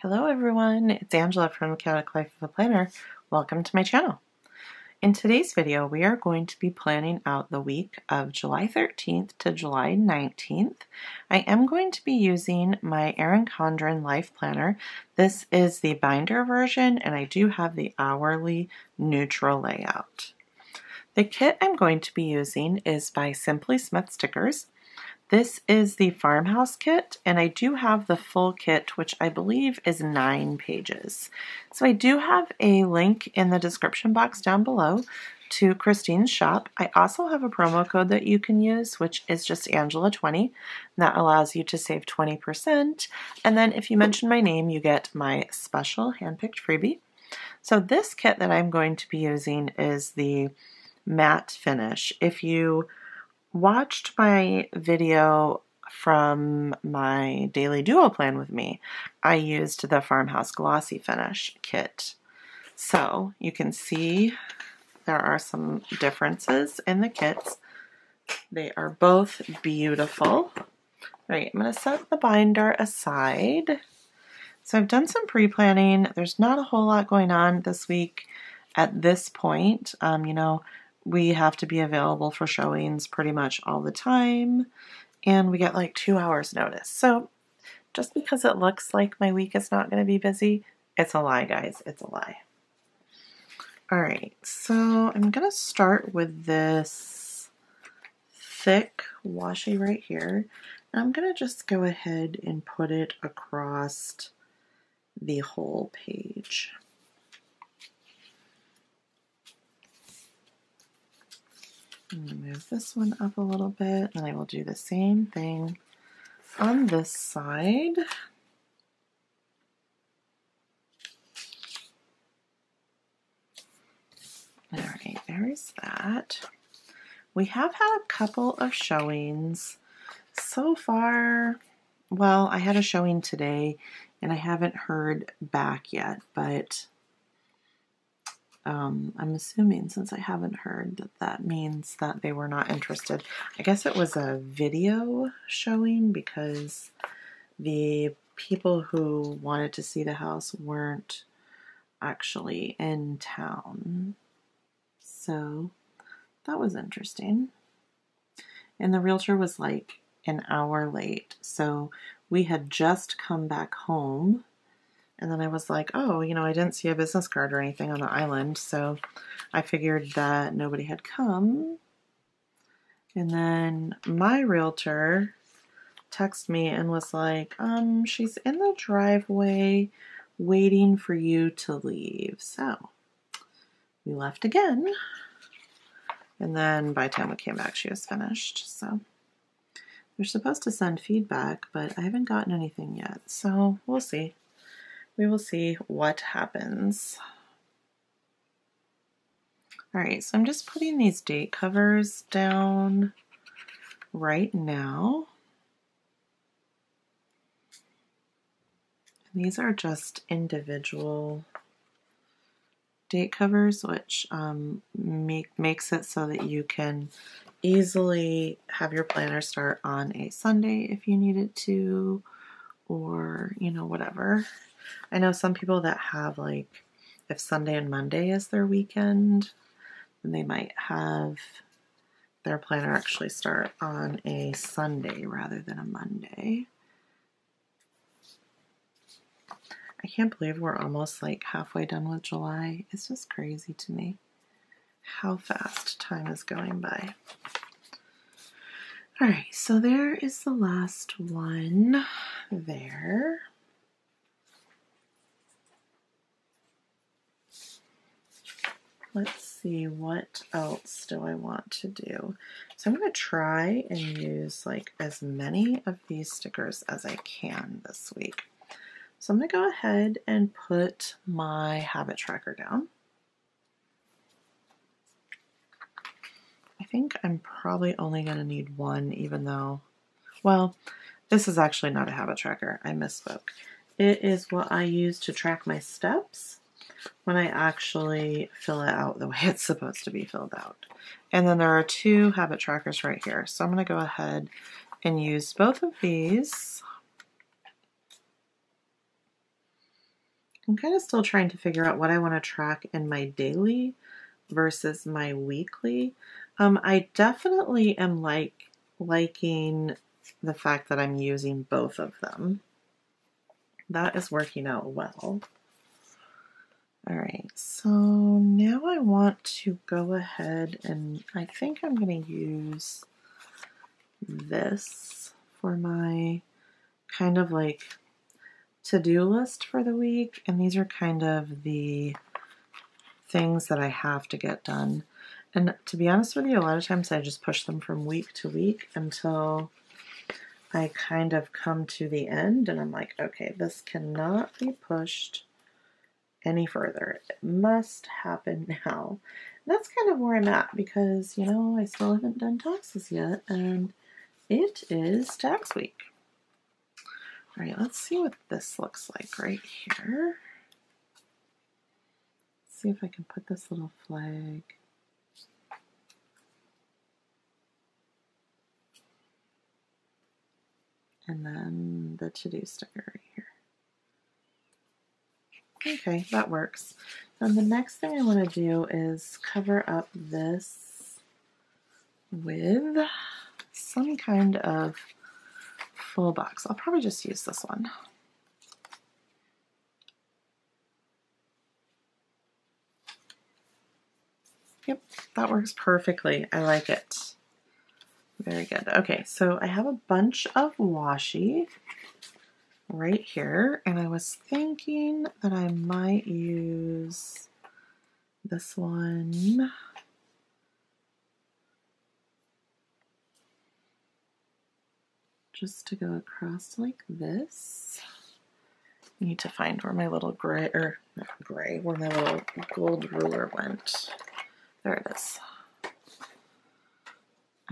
Hello everyone, it's Angela from the Chaotic Lyfe of a Planner. Welcome to my channel. In today's video, we are going to be planning out the week of July 13th to July 19th. I am going to be using my Erin Condren Life Planner. This is the binder version and I do have the hourly neutral layout. The kit I'm going to be using is by Simply Smith Stickers. This is the farmhouse kit, and I do have the full kit, which I believe is nine pages. So I do have a link in the description box down below to Christine's shop. I also have a promo code that you can use, which is just Angela20. That allows you to save 20%. And then if you mention my name, you get my special handpicked freebie. So this kit that I'm going to be using is the matte finish. If you watched my video from my daily duo plan with me, I used the Farmhouse Glossy Finish kit. So you can see there are some differences in the kits. They are both beautiful. All right, I'm going to set the binder aside. So I've done some pre-planning. There's not a whole lot going on this week at this point. Um, you know, we have to be available for showings pretty much all the time and we get like two hours notice. So just because it looks like my week is not going to be busy, it's a lie, guys. It's a lie. All right, so I'm going to start with this thick washi right here. I'm going to just go ahead and put it across the whole page. Move this one up a little bit, and I will do the same thing on this side. All right, there's that. We have had a couple of showings. So far, well, I had a showing today and I haven't heard back yet, but um, I'm assuming since I haven't heard that that means that they were not interested. I guess it was a video showing because the people who wanted to see the house weren't actually in town. So that was interesting. And the realtor was like an hour late. So we had just come back home and then I was like, oh, you know, I didn't see a business card or anything on the island, so I figured that nobody had come. And then my realtor texted me and was like, um, she's in the driveway waiting for you to leave. So we left again. And then by the time we came back, she was finished. So they're supposed to send feedback, but I haven't gotten anything yet. So we'll see we will see what happens. All right, so I'm just putting these date covers down right now. And these are just individual date covers, which um, make, makes it so that you can easily have your planner start on a Sunday if you need it to, or, you know, whatever. I know some people that have like if Sunday and Monday is their weekend, then they might have their planner actually start on a Sunday rather than a Monday. I can't believe we're almost like halfway done with July. It's just crazy to me how fast time is going by. All right, so there is the last one there. Let's see, what else do I want to do? So I'm going to try and use like as many of these stickers as I can this week. So I'm going to go ahead and put my habit tracker down. I think I'm probably only going to need one even though, well, this is actually not a habit tracker. I misspoke. It is what I use to track my steps when I actually fill it out the way it's supposed to be filled out. And then there are two habit trackers right here. So I'm going to go ahead and use both of these. I'm kind of still trying to figure out what I want to track in my daily versus my weekly. Um, I definitely am like liking the fact that I'm using both of them. That is working out well. All right, so now I want to go ahead and I think I'm going to use this for my kind of like to-do list for the week. And these are kind of the things that I have to get done. And to be honest with you, a lot of times I just push them from week to week until I kind of come to the end and I'm like, okay, this cannot be pushed any further. It must happen now. That's kind of where I'm at because, you know, I still haven't done taxes yet and it is tax week. All right, let's see what this looks like right here. Let's see if I can put this little flag and then the to-do sticker. Okay, that works. And the next thing I want to do is cover up this with some kind of full box. I'll probably just use this one. Yep, that works perfectly. I like it. Very good. Okay, so I have a bunch of washi right here, and I was thinking that I might use this one. Just to go across like this. I need to find where my little gray, or not gray, where my little gold ruler went. There it is.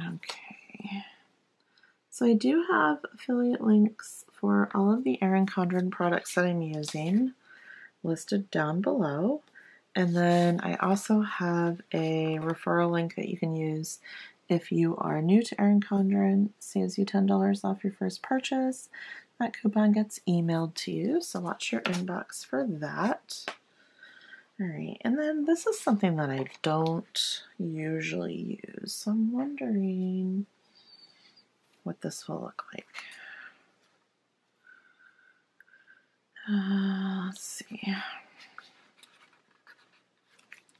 Okay. So I do have affiliate links for all of the Erin Condren products that I'm using listed down below. And then I also have a referral link that you can use if you are new to Erin Condren. Saves you $10 off your first purchase. That coupon gets emailed to you, so watch your inbox for that. All right, and then this is something that I don't usually use, so I'm wondering what this will look like. Uh, let's see.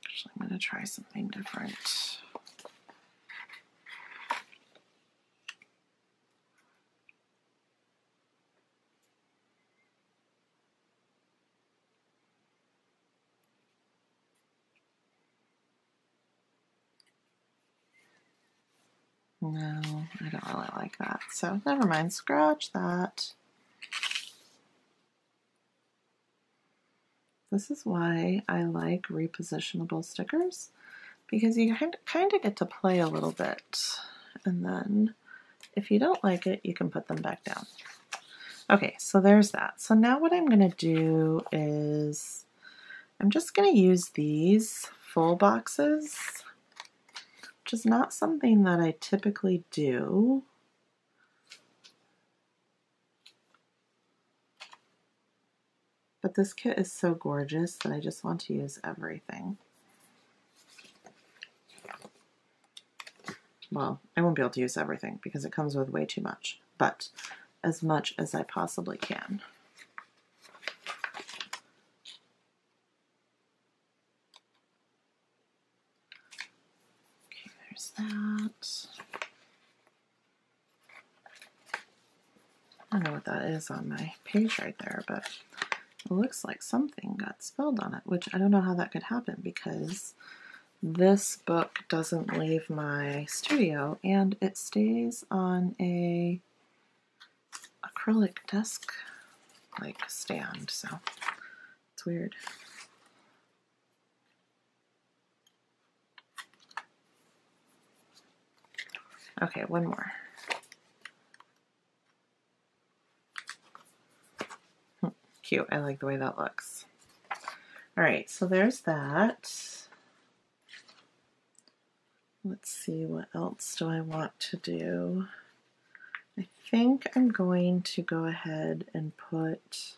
Actually, I'm going to try something different. No, I don't really like that. So never mind, scratch that. This is why I like repositionable stickers because you kind of get to play a little bit. And then if you don't like it, you can put them back down. Okay, so there's that. So now what I'm going to do is I'm just going to use these full boxes which is not something that I typically do. But this kit is so gorgeous that I just want to use everything. Well, I won't be able to use everything because it comes with way too much, but as much as I possibly can. Okay, there's that. I don't know what that is on my page right there, but it looks like something got spilled on it, which I don't know how that could happen because this book doesn't leave my studio and it stays on a acrylic desk like stand, so it's weird. Okay, one more. Cute. I like the way that looks. All right, so there's that. Let's see, what else do I want to do? I think I'm going to go ahead and put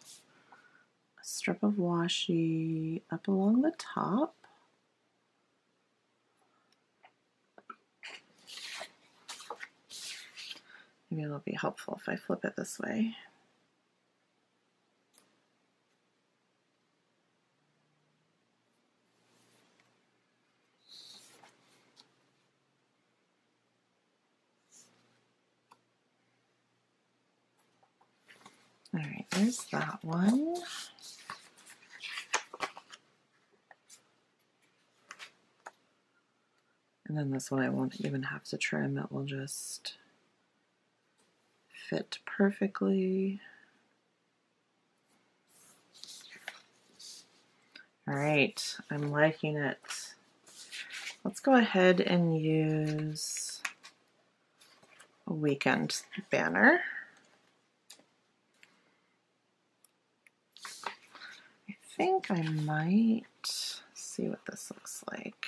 a strip of washi up along the top. Maybe it'll be helpful if I flip it this way. All right, there's that one. And then this one I won't even have to trim, it will just fit perfectly. All right, I'm liking it. Let's go ahead and use a weekend banner. Think I might see what this looks like.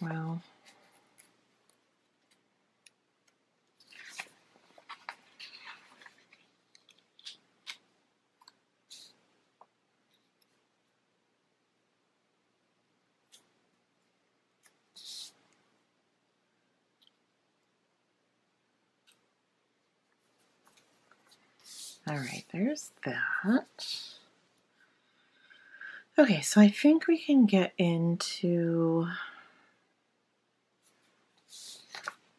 Well, All right, there's that. Okay, so I think we can get into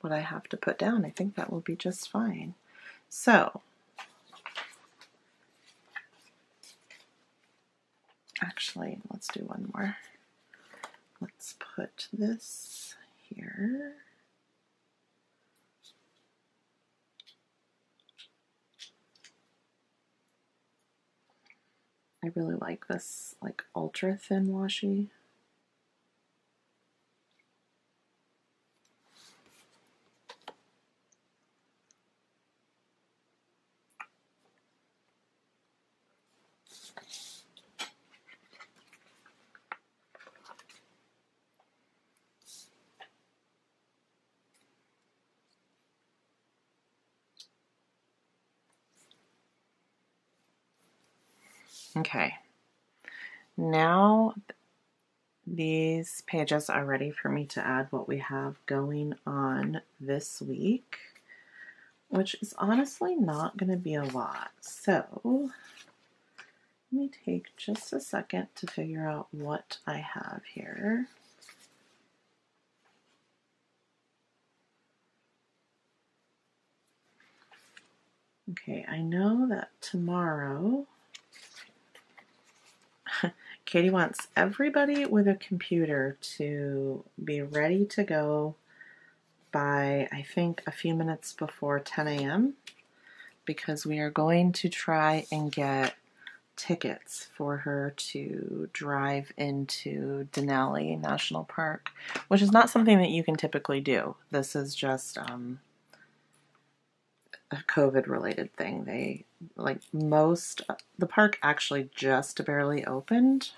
what I have to put down. I think that will be just fine. So, actually, let's do one more. Let's put this here. I really like this like ultra thin washi. Okay, now these pages are ready for me to add what we have going on this week, which is honestly not going to be a lot. So let me take just a second to figure out what I have here. Okay, I know that tomorrow Katie wants everybody with a computer to be ready to go by, I think, a few minutes before 10 a.m. because we are going to try and get tickets for her to drive into Denali National Park, which is not something that you can typically do. This is just um, a COVID related thing. They like most the park actually just barely opened.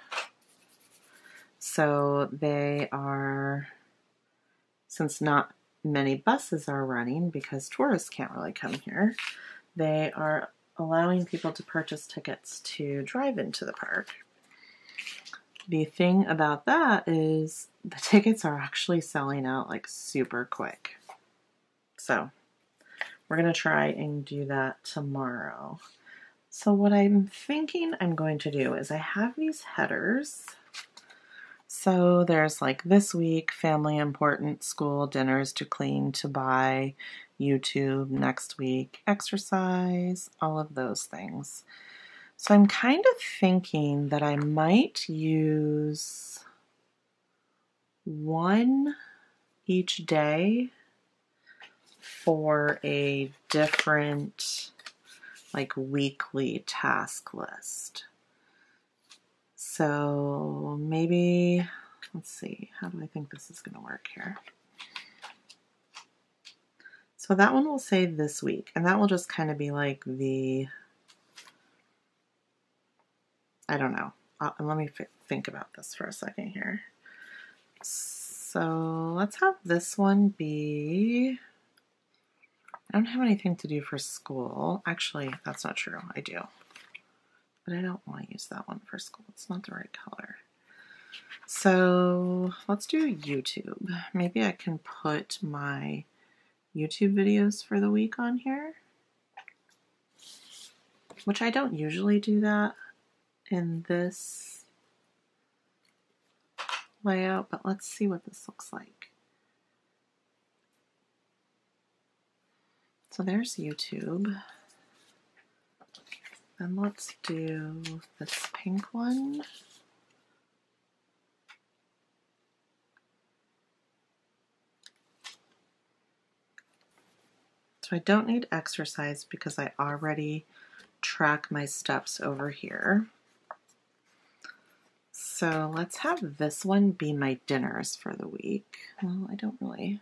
So they are since not many buses are running because tourists can't really come here, they are allowing people to purchase tickets to drive into the park. The thing about that is the tickets are actually selling out like super quick. So we're going to try and do that tomorrow. So what I'm thinking I'm going to do is I have these headers. So there's like this week, family important, school, dinners to clean, to buy, YouTube, next week, exercise, all of those things. So I'm kind of thinking that I might use one each day for a different like weekly task list. So maybe, let's see, how do I think this is going to work here? So that one will say this week, and that will just kind of be like the I don't know. Uh, let me think about this for a second here. So let's have this one be. I don't have anything to do for school. Actually, that's not true. I do. But I don't want to use that one for school. It's not the right color. So let's do YouTube. Maybe I can put my YouTube videos for the week on here. Which I don't usually do that in this layout, but let's see what this looks like. So there's YouTube. Then let's do this pink one. So I don't need exercise because I already track my steps over here. So let's have this one be my dinners for the week. Well, I don't really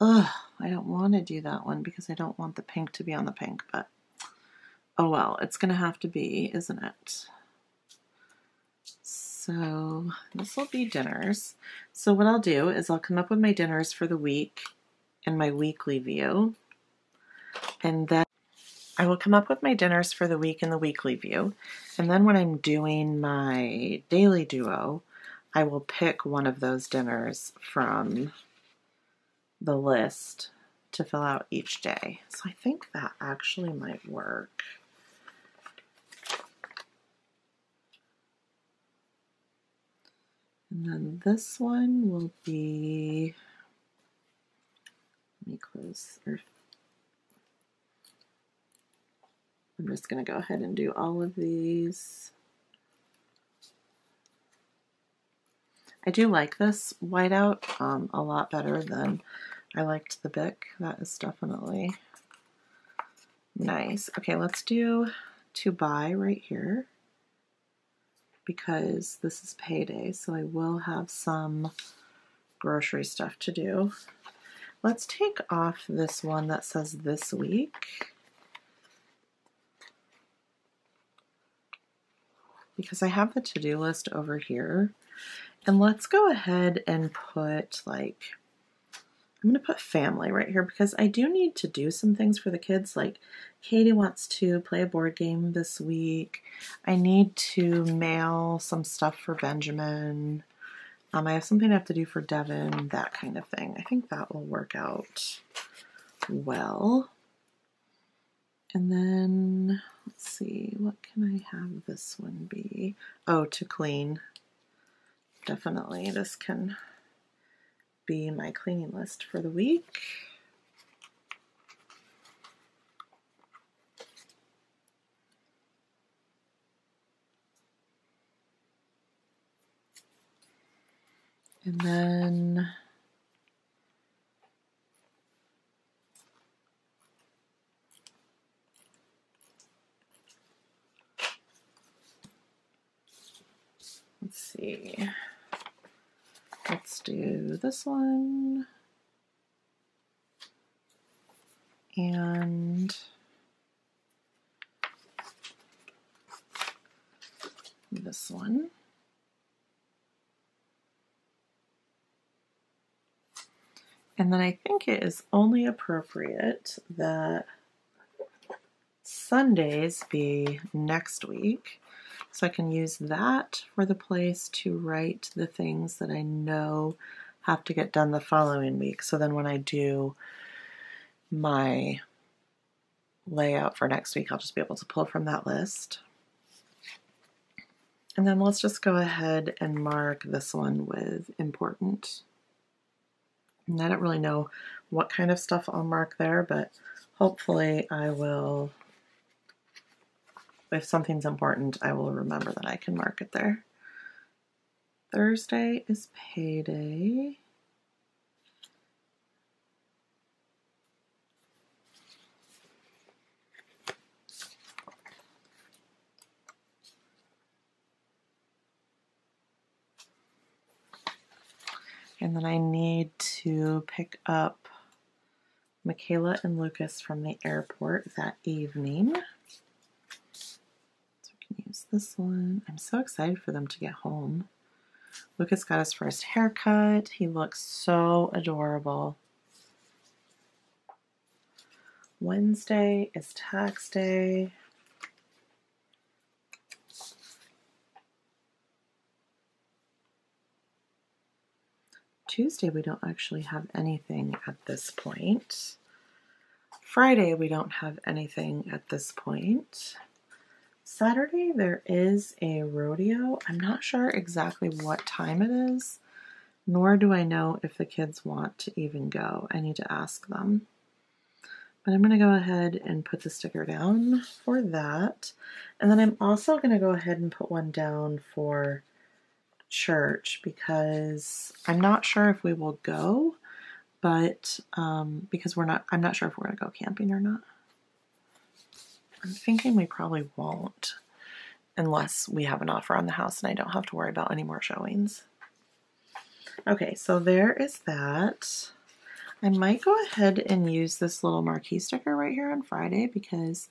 Ugh, I don't want to do that one because I don't want the pink to be on the pink, but oh well, it's going to have to be, isn't it? So this will be dinners. So what I'll do is I'll come up with my dinners for the week in my weekly view. And then I will come up with my dinners for the week in the weekly view. And then when I'm doing my daily duo, I will pick one of those dinners from the list to fill out each day. So I think that actually might work. And then this one will be, let me close, or I'm just going to go ahead and do all of these. I do like this whiteout um, a lot better than I liked the Bic. That is definitely nice. Okay, let's do to buy right here because this is payday, so I will have some grocery stuff to do. Let's take off this one that says this week. Because I have the to-do list over here and let's go ahead and put like, I'm going to put family right here because I do need to do some things for the kids. Like Katie wants to play a board game this week. I need to mail some stuff for Benjamin. Um, I have something I have to do for Devin, that kind of thing. I think that will work out well. And then, let's see, what can I have this one be? Oh, to clean definitely this can be my cleaning list for the week. And then let's see. Do this one. And this one. And then I think it is only appropriate that Sundays be next week so I can use that for the place to write the things that I know have to get done the following week. So then when I do my layout for next week, I'll just be able to pull from that list. And then let's just go ahead and mark this one with important. And I don't really know what kind of stuff I'll mark there, but hopefully I will if something's important, I will remember that I can mark it there. Thursday is payday. And then I need to pick up Michaela and Lucas from the airport that evening. This one. I'm so excited for them to get home. Lucas got his first haircut. He looks so adorable. Wednesday is tax day. Tuesday, we don't actually have anything at this point. Friday, we don't have anything at this point. Saturday, there is a rodeo. I'm not sure exactly what time it is, nor do I know if the kids want to even go. I need to ask them. But I'm going to go ahead and put the sticker down for that. And then I'm also going to go ahead and put one down for church because I'm not sure if we will go, but um, because we're not, I'm not sure if we're going to go camping or not. I'm thinking we probably won't unless we have an offer on the house and I don't have to worry about any more showings. Okay, so there is that. I might go ahead and use this little marquee sticker right here on Friday because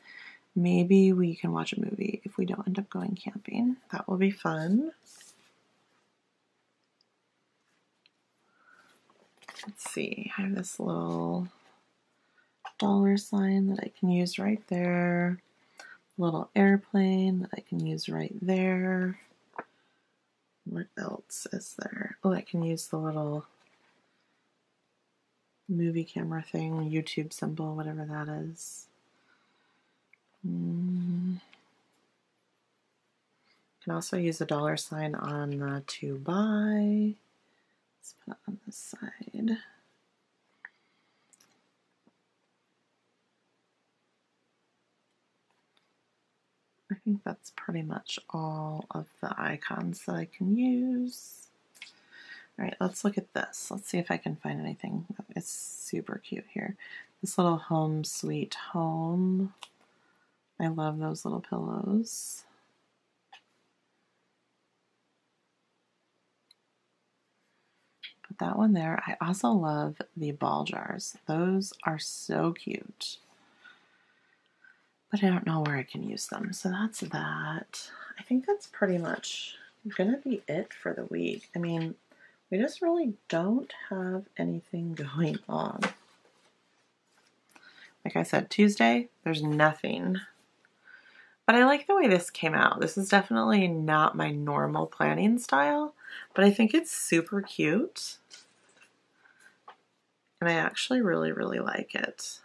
maybe we can watch a movie if we don't end up going camping. That will be fun. let's see, I have this little dollar sign that I can use right there, little airplane that I can use right there. What else is there? Oh, I can use the little movie camera thing, YouTube symbol, whatever that is. Mm. Can also use a dollar sign on the to buy. Let's put it on this side. I think that's pretty much all of the icons that I can use. All right, let's look at this. Let's see if I can find anything. It's super cute here. This little home sweet home. I love those little pillows. Put that one there. I also love the ball jars. Those are so cute. But I don't know where I can use them. So that's that. I think that's pretty much to be it for the week. I mean, we just really don't have anything going on. Like I said, Tuesday, there's nothing. But I like the way this came out. This is definitely not my normal planning style, but I think it's super cute. And I actually really, really like it.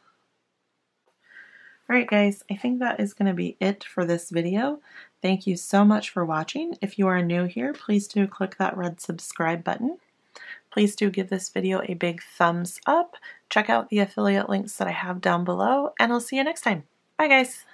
Alright guys, I think that is going to be it for this video. Thank you so much for watching. If you are new here, please do click that red subscribe button. Please do give this video a big thumbs up. Check out the affiliate links that I have down below, and I'll see you next time. Bye guys!